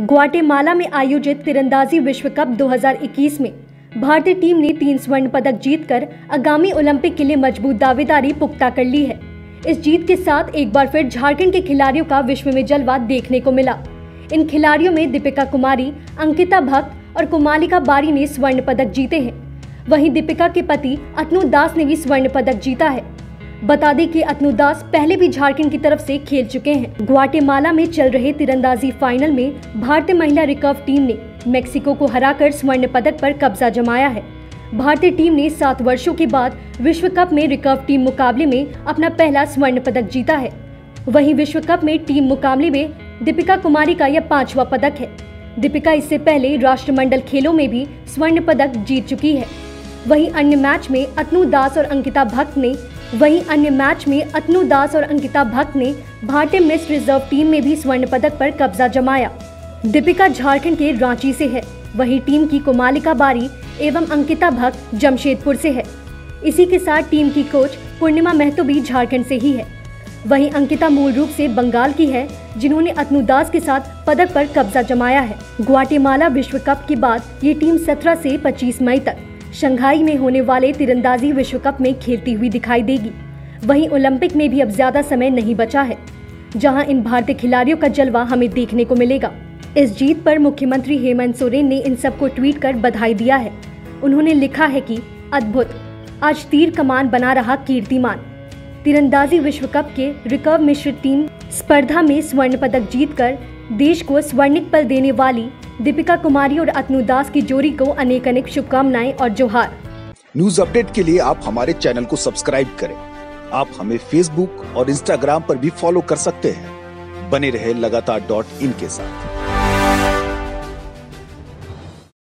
Guatemala में आयोजित तीरंदाजी विश्व कप 2021 में, भारतीय टीम ने तीन स्वर्ण पदक जीतकर आगामी ओलंपिक के लिए मज़बूत दावेदारी पुख्ता कर ली है। इस जीत के साथ एक बार फिर झारखंड के खिलाड़ियों का विश्व में जलवा देखने को मिला। इन खिलाड़ियों में दीपिका कुमारी, अंकिता भक्त और कुमालिका बारी ने स्वर्ण पदक जीते हैं। वहीं दीपिका के पति अतनु दास ने भी स्वर्ण पदक जीता है। बता दें कि अतनु दास पहले भी झारखंड की तरफ़ से खेल चुके हैं। ग्वाटेमाला में चल रहे तीरंदाजी फाइनल में भारतीय महिला रिकर्व टीम ने मेक्सिको को हराकर स्वर्ण पदक पर कब्जा जमाया है। भारतीय टीम ने सात वर्षों के बाद विश्व कप में रिकर्व टीम मुकाबले में अपना पहला स्वर्ण पदक जीता है। वहीं विश्व कप में टीम मुकाबले में दीपिका कुमारी का यह पांचवा पदक है। दीपिका इससे पहले राष्ट्रमंडल खेलों में भी स्वर्ण पदक जीत चुकी है। वहीं अन्य मैच में अतनु दास और अंकिता भक्त ने वहीं अन्य मैच में अतनु दास और अंकिता भक्त ने भारतीय मिस रिज़र्व टीम में भी स्वर्ण पदक पर कब्जा जमाया। दीपिका झारखंड के रांची से है। वहीं टीम की कुमालिका बारी एवं अंकिता भक्त जमशेदपुर से है। इसी के साथ टीम की कोच पूर्णिमा महतो भी झारखंड से ही है। वहीं अंकिता मूल रूप से बंगाल की है, जिन्होंने अतनु दास के साथ पदक पर कब्जा जमाया है। ग्वाटेमाला विश्व कप के बाद ये टीम 17 से 25 मई तक। शंघाई में होने वाले तीरंदाजी विश्व कप में खेलती हुई दिखाई देगी। वहीं ओलंपिक में भी अब ज़्यादा समय नहीं बचा है, जहाँ इन भारतीय खिलाड़ियों का जलवा हमें देखने को मिलेगा। इस जीत पर मुख्यमंत्री हेमंत सोरेन ने इन सबको ट्वीट कर बधाई दिया है। उन्होंने लिखा है कि, अद्भुत, आज तीर कमान बना रहा कीर्तिमान। तीरंदाजी विश्व कप के रिकर्व मिश्रित टीम स्पर्धा में स्वर्ण पदक जीतकर देश को स्वर्णिक पल देने वाली दीपिका कुमारी और अतनु दास की जोड़ी को अनेक अनेक शुभकामनाएँ और जोहार। न्यूज़ अपडेट के लिए आप हमारे चैनल को सब्सक्राइब करें। आप हमें फेसबुक और इंस्टाग्राम पर भी फॉलो कर सकते हैं। बने रहे लगातार डॉट इन के साथ।